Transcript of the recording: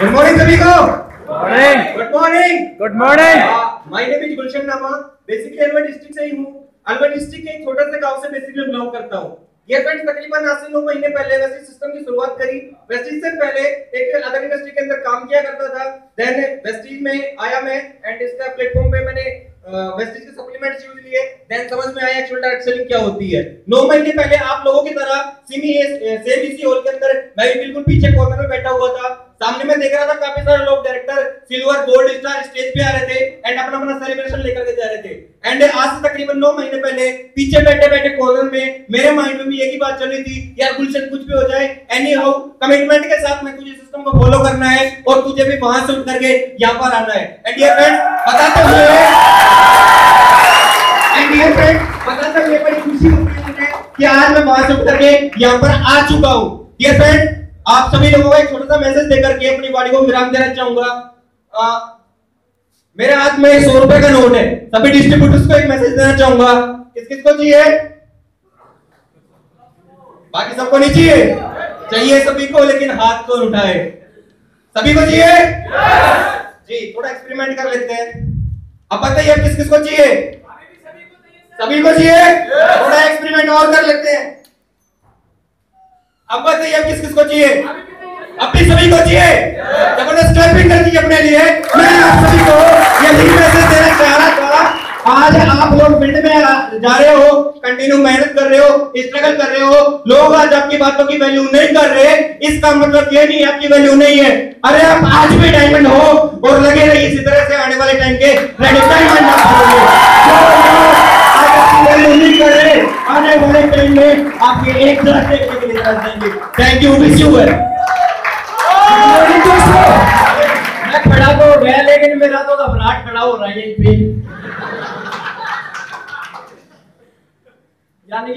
Good morning सभी को। Good morning good morning my name is Gulshan नामा basically Alwar district से ही हूँ। अलवर डिस्ट्रिक्ट के एक छोटे से गाँव से बेसिकली बिलोंग करता हूँ। ये फ्रेंड्स तकरीबन आज से नौ महीने पहले वैसे सिस्टम की शुरुआत करी। वेस्टिज से पहले एक अदर इंडस्ट्री के अंदर काम किया करता था। देन वेस्टिज में आया मैं एंड इसका प्लेटफॉर्म पे मैंने वेस्टिज के सप्लीमेंट्स यूज़ लिए। देन समझ में आया एक्चुअल डायरेक्ट सेलिंग क्या होती है। नौ महीने पहले आप लोगों की तरह सिमी सेम इसी हॉल के अंदर मैं भी बिल्कुल पीछे कॉर्नर में बैठा हुआ था। सामने में देख रहा था काफ़ी सारे लोग director silver gold star stage पे आ रहे थे एंड अपना अपना सेलिब्रेशन लेकर के जा रहे थे. एंड आज से तकरीबन नौ महीने पहले पीछे बैठे बैठे कॉर्नर में मेरे माइंड में भी एक ही बात चल रही थी, यार गुलशन कुछ भी हो जाए एनी हाउ कमिटमेंट के साथ में तुझे सिस्टम को फॉलो करना है और तुझे भी वहाँ से उठ करके यहाँ पर आना है. एंड ये फ्रेंड्स बताते हुए एंड ये फ्रेंड्स बताते हुए बड़ी खुशी होती है कि आज मैं वहाँ से उठ करके यहाँ पर आ चुका हूँ. ये फ्रेंड आप सभी लोगों को एक छोटा सा मैसेज देकर के अपनी बॉडी को विराम देना चाहूँगा। मेरे हाथ में सौ रुपए का नोट है। सभी डिस्ट्रीब्यूटर्स को एक मैसेज देना चाहूँगा। किस किस को चाहिए? बाकी सबको नहीं चाहिए? चाहिए सभी को, लेकिन हाथ को उठाए? सभी को चाहिए? जी, थोड़ा एक्सपेरिमेंट कर लेते हैं। अब बताइए किस किस को चाहिए? सभी को चाहिए? थोड़ा एक्सपेरिमेंट और कर लेते हैं। अब बताइए अब किस किस को चाहिए? भी सभी को चाहिए? ज़बरदस्त क्लैपिंग कर दीजिए अपने लिए मैं आप सभी को यही मैसेज देना चाह रहा था आज आप लोग फ़ील्ड में जा रहे हो कंटिन्यू मेहनत कर रहे हो स्ट्रगल कर रहे हो। लोग आज आपकी बातों की वैल्यू नहीं कर रहे। इसका मतलब ये नहीं आपकी वैल्यू नहीं है। अरे आप आज भी डायमंड हो और लगे रहिए, इसी तरह से आने वाले टाइम के आने वाले में आपके एक तरह से एक निकाल देंगे। Thank you wish you well मैं खड़ा तो हो गया लेकिन मेरा तो घबराहट खड़ा हो रहा है यहीं पे यानी कि